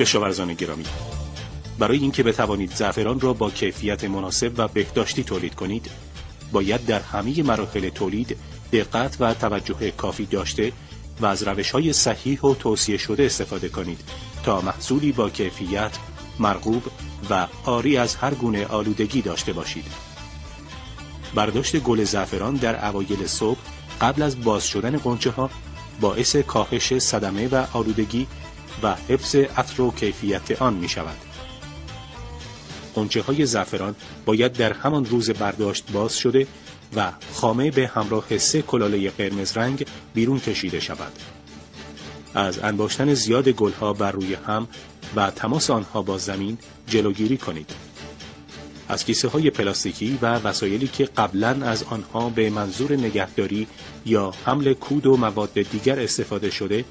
کشاورزان گرامی. برای اینکه بتوانید زعفران را با کیفیت مناسب و بهداشتی تولید کنید باید در همه مراحل تولید دقت و توجه کافی داشته و از روش های صحیح و توصیه شده استفاده کنید تا محصولی با کیفیت مرغوب و آری از هر گونه آلودگی داشته باشید. برداشت گل زعفران در اوایل صبح قبل از باز شدن قنچه ها باعث کاهش صدمه و آلودگی و حفظ عطر و کیفیت آن می شود. قنچه های زعفران باید در همان روز برداشت باز شده و خامه به همراه سه کلاله قرمز رنگ بیرون کشیده شود. از انباشتن زیاد گلها بر روی هم و تماس آنها با زمین جلوگیری کنید. از کیسه های پلاستیکی و وسایلی که قبلا از آنها به منظور نگهداری یا حمل کود و مواد دیگر استفاده شده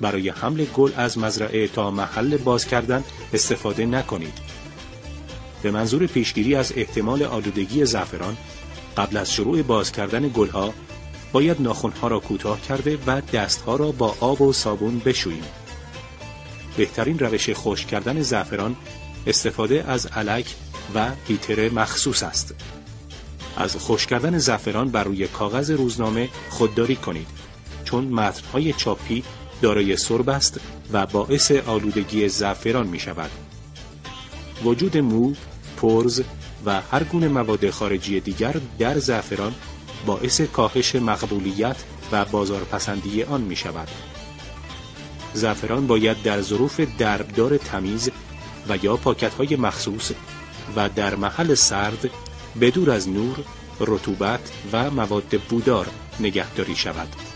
برای حمل گل از مزرعه تا محل باز کردن استفاده نکنید. به منظور پیشگیری از احتمال آلودگی زعفران قبل از شروع باز کردن گلها باید ناخونها را کوتاه کرده و دستها را با آب و صابون بشوییم. بهترین روش خشک کردن زعفران استفاده از علک و بیتر مخصوص است. از خشک کردن زعفران بر روی کاغذ روزنامه خودداری کنید چون متنهای چاپی دارای سرب است و باعث آلودگی زعفران می شود. وجود مو، پرز و هر گونه مواد خارجی دیگر در زعفران باعث کاهش مقبولیت و بازارپسندی آن می شود. زعفران باید در ظروف دربدار تمیز و یا پاکت های مخصوص و در محل سرد بدور از نور، رطوبت و مواد بودار نگهداری شود.